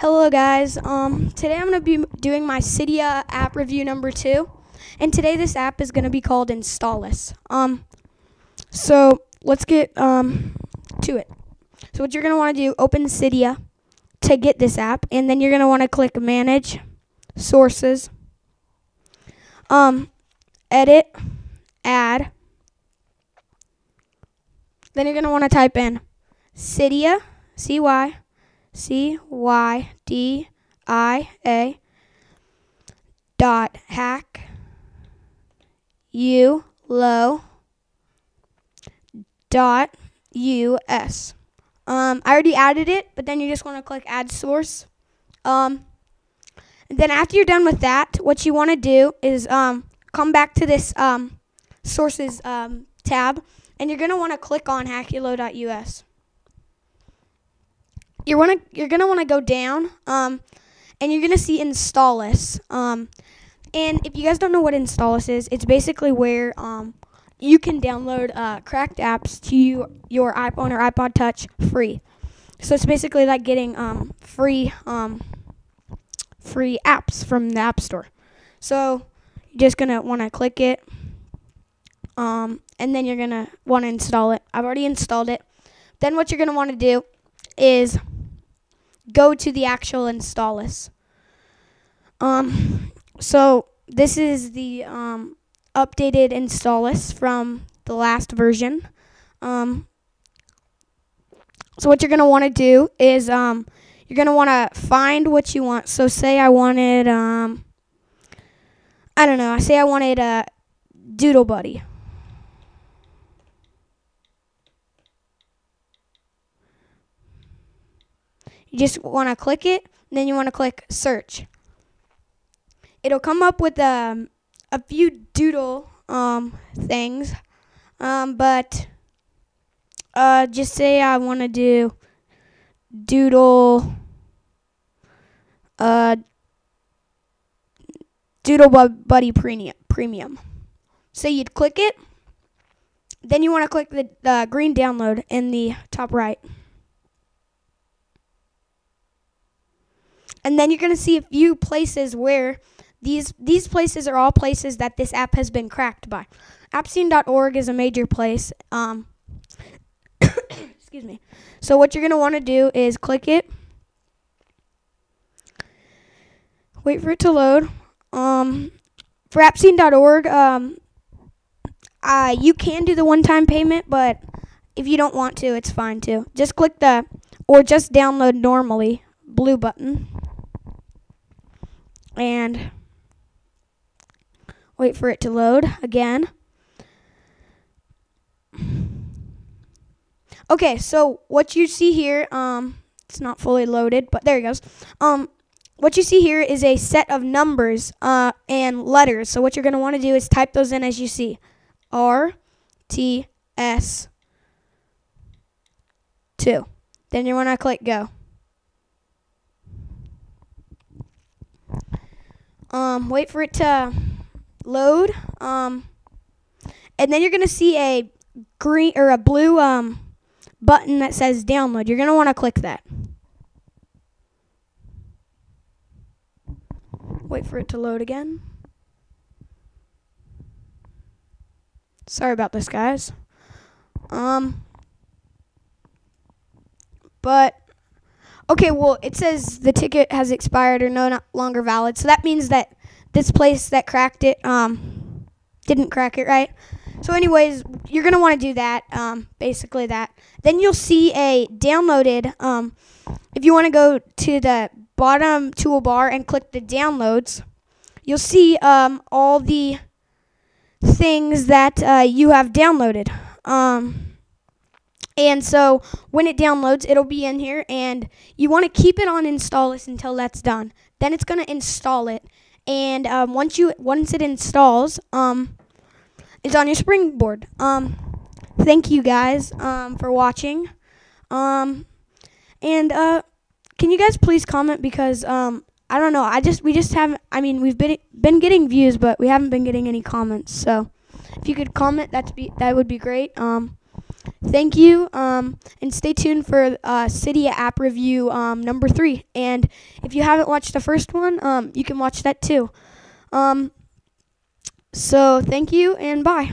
Hello guys. Um, today I'm going to be doing my Cydia app review number two, and today this app is going to be called Installous. Um, so let's get um to it. So what you're going to want to do, open Cydia to get this app, and then you're going to want to click Manage, Sources, um, Edit, Add. Then you're going to want to type in Cydia, C Y C Y D I A dot hack U low dot U S. Um, I already added it, but then you just want to click add source. Um, then after you're done with that, what you want to do is um, come back to this um, sources um, tab, and you're going to want to click on hackulo.us you're wanna you're gonna want to go down, um, and you're gonna see Installous. Um, and if you guys don't know what Installous is, it's basically where um, you can download uh, cracked apps to you, your iPhone or iPod Touch free. So it's basically like getting um, free um, free apps from the App Store. So you're just gonna want to click it, um, and then you're gonna want to install it. I've already installed it. Then what you're gonna want to do is go to the actual Installous. Um, so this is the um, updated Installous from the last version. Um, so what you're gonna want to do is um, you're gonna want to find what you want. So say I wanted um, I don't know. I say I wanted a Doodle Buddy. You just want to click it, then you want to click search. It'll come up with um, a few doodle um, things, um, but uh, just say I want to do doodle uh, doodle buddy premium premium. So you'd click it, then you want to click the, the green download in the top right. And then you're going to see a few places where these these places are all places that this app has been cracked by. Appscene.org is a major place. Um, excuse me. So what you're going to want to do is click it. Wait for it to load. Um, for Appscene.org, um, uh, you can do the one-time payment, but if you don't want to, it's fine too. Just click the or just download normally blue button and wait for it to load again. Okay, so what you see here, um, it's not fully loaded, but there it goes. Um, what you see here is a set of numbers uh, and letters. So what you're going to want to do is type those in as you see. R, T, S, 2. Then you want to click go. Um, wait for it to load. Um, and then you're gonna see a green or a blue um button that says download. You're gonna want to click that. Wait for it to load again. Sorry about this, guys. Um, but Okay, well, it says the ticket has expired or no longer valid. So that means that this place that cracked it um, didn't crack it right. So anyways, you're going to want to do that, um, basically that. Then you'll see a downloaded, um, if you want to go to the bottom toolbar and click the downloads, you'll see um, all the things that uh, you have downloaded. And so when it downloads, it'll be in here, and you want to keep it on Installous until that's done. Then it's going to install it, and um, once you once it installs, um, it's on your springboard. Um, thank you guys um, for watching, um, and uh, can you guys please comment because um, I don't know. I just we just haven't. I mean, we've been been getting views, but we haven't been getting any comments. So if you could comment, that's be that would be great. Um. Thank you, um, and stay tuned for uh, Cydia app review um, number three. And if you haven't watched the first one, um, you can watch that too. Um, so thank you and bye.